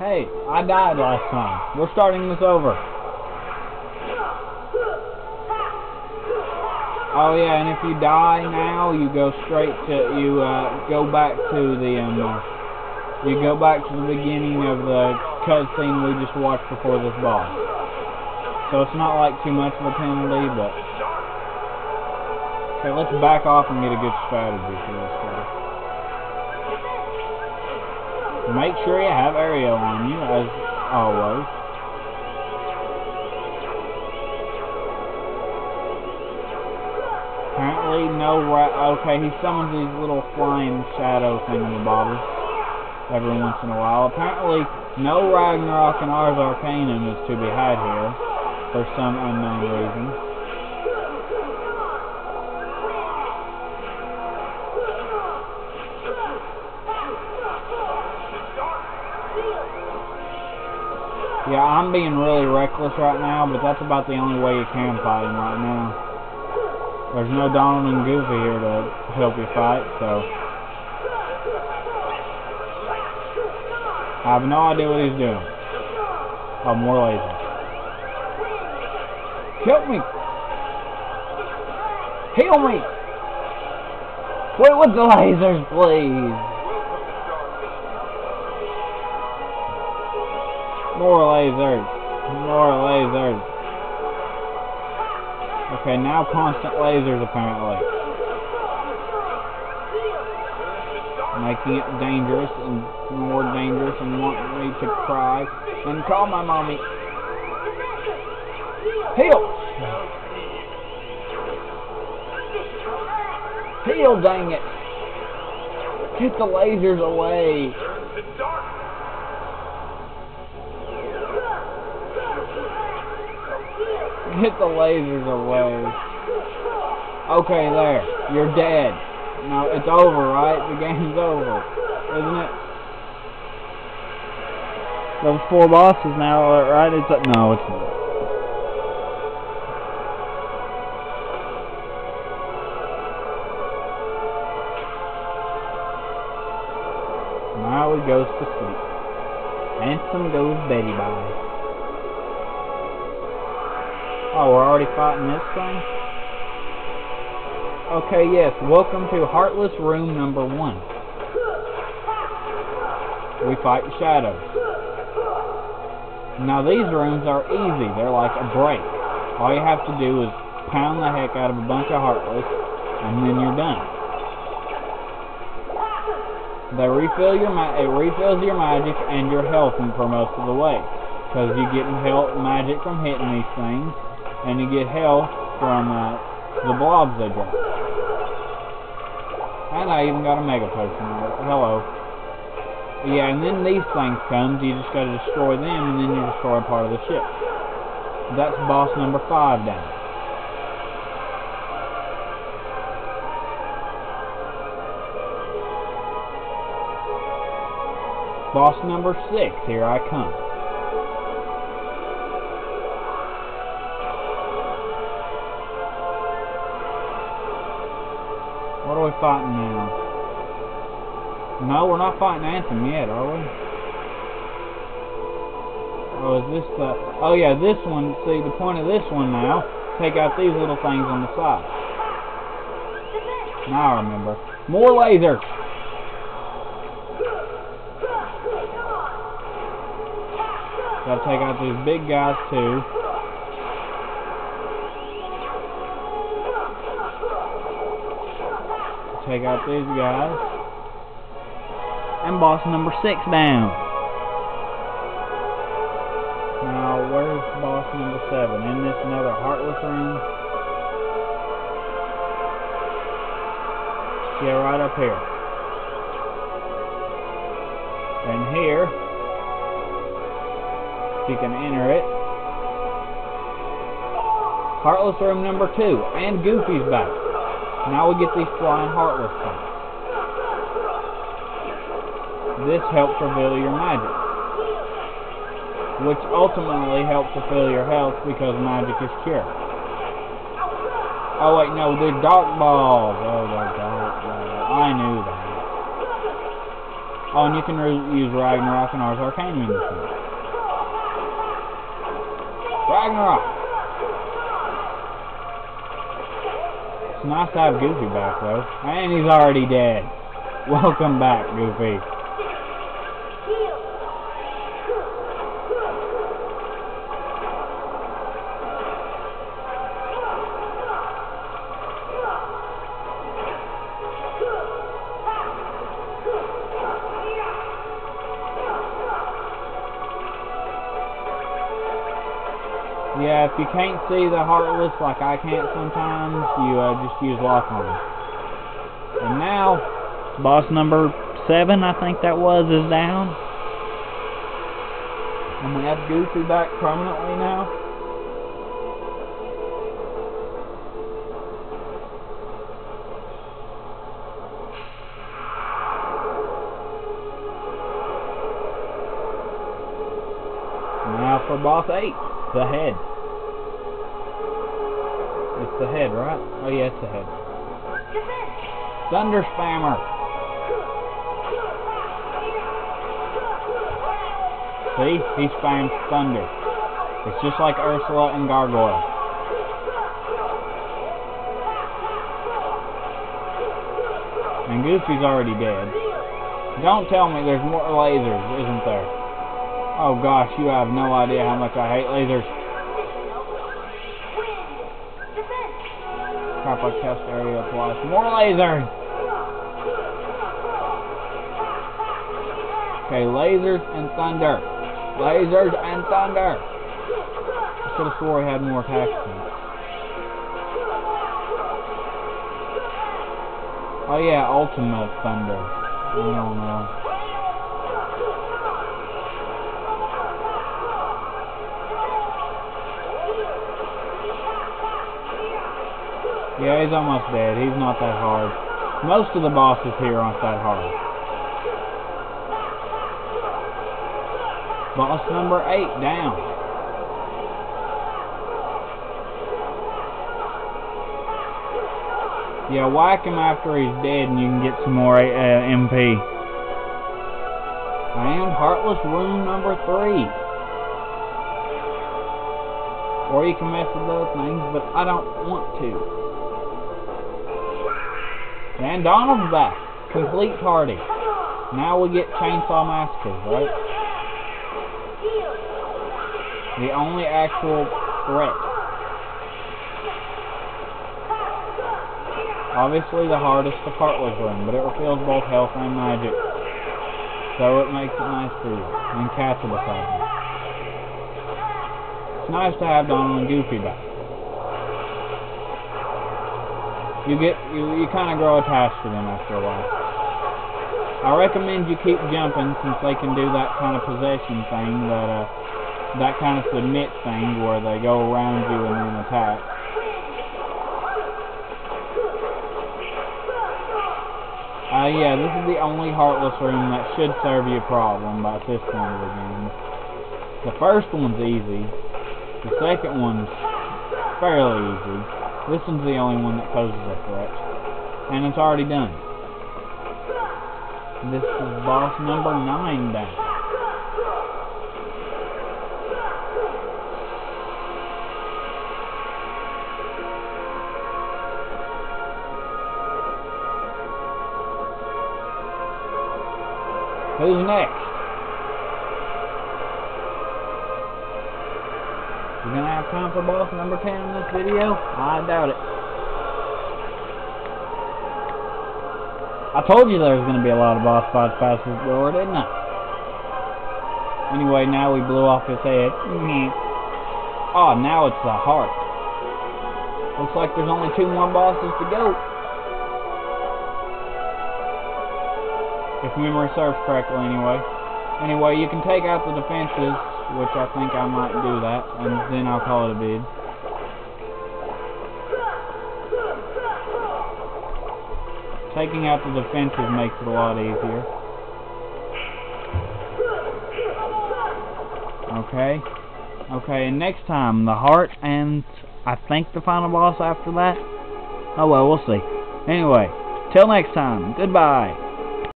Hey, I died last time. We're starting this over. Oh yeah, and if you die now, you go straight to you uh, go back to the um, you go back to the beginning of the cutscene we just watched before this boss. So it's not like too much of a penalty, but okay, let's back off and get a good strategy for this guy. Make sure you have Ariel on you as always. Apparently no ra- okay, he summons these little flying shadow thingamabobbers every once in a while. Apparently no Ragnarok and Ars Arcanum is to be had here for some unknown reason. Yeah, I'm being really reckless right now, but that's about the only way you can fight him right now. There's no Donald and Goofy here to help you fight, so... I have no idea what he's doing. Oh, more laser. Help me! Heal me! Quit with the lasers, please! More lasers. More lasers. Okay, now constant lasers apparently. Making it dangerous and more dangerous and wanting me to cry and call my mommy. Heal! Heal, dang it! Get the lasers away! Get the lasers away. Okay, there. You're dead. No, it's over, right? The game's over. Isn't it? Those four bosses now, right? It's a, no, it's not. Now he goes to sleep. Ansem goes Betty bye. Oh, we're already fighting this thing? Okay, yes. Welcome to Heartless Room number one. We fight the shadows. Now these rooms are easy. They're like a break. All you have to do is pound the heck out of a bunch of Heartless, and then you're done. They refill your it refills your magic and your health for most of the way, because you get health magic from hitting these things, and you get health from uh, the blobs they drop. And I even got a mega potion. Hello. Yeah, and then these things come, you just gotta destroy them, and then you destroy part of the ship. That's boss number five down. Boss number six, here I come. Fighting now? No, we're not fighting Ansem yet, are we? Oh, is this the... Oh, yeah, this one, see, the point of this one now, take out these little things on the side. Now I remember. More lasers! Gotta take out these big guys, too. Take out these guys. And boss number six down. Now, where's boss number seven? In this another Heartless room? Yeah, right up here. And here, you can enter it. Heartless room number two. And Goofy's back. Now we get these flying Heartless things. This helps reveal your magic. Which ultimately helps fulfill your health because magic is cure. Oh wait, no, they're dark balls. Oh, they're dark balls. I knew that. Oh, and you can use Ragnarok and Arcanum. Ragnarok! It's nice to have Goofy back, though. And he's already dead. Welcome back, Goofy. If you can't see the Heartless like I can't sometimes, you uh, just use Lock on. And now, boss number 7, I think that was, is down. And we have Goofy back permanently now. Now for boss 8, the head. The head, right? Oh yeah, it's the head. Thunder Spammer. See? He spams thunder. It's just like Ursula and Gargoyle. And Goofy's already dead. Don't tell me there's more lasers, isn't there? Oh gosh, you have no idea how much I hate lasers. Crap like test area plus more lasers. Okay, lasers and thunder. Lasers and thunder. I should have swore I had more attacks. Oh yeah, ultimate thunder. I don't know. Yeah, he's almost dead. He's not that hard. Most of the bosses here aren't that hard. Boss number 8 down. Yeah, whack him after he's dead and you can get some more uh, MP. And Heartless Room number 3. Or you can mess with those things, but I don't want to. And Donald's back. Complete party. Now we get Chainsaw Massacre, right? The only actual threat. Obviously the hardest the Heartless Room, but it refills both health and magic. So it makes it nice for you. And cats are beside me. It's nice to have Donald and Goofy back. You get you, you kind of grow attached to them after a while. I recommend you keep jumping since they can do that kind of possession thing, that uh, that kind of submit thing where they go around you and then attack. Uh, yeah, this is the only Heartless room that should serve you a problem by this point of the game. The first one's easy. The second one's fairly easy. This one's the only one that poses a threat. And it's already done. This is boss number 9 down. Who's next? Going to have time for boss number 10 in this video? I doubt it. I told you there was to be a lot of boss fights past this door, didn't I? Anyway, now we blew off his head. oh, now it's the heart. Looks like there's only two more bosses to go. If memory serves correctly, anyway. Anyway, you can take out the defenses which I think I might do that, and then I'll call it a bid. Taking out the defenses makes it a lot easier. Okay. Okay, and next time, the heart and I think the final boss after that. Oh well, we'll see. Anyway, till next time, goodbye.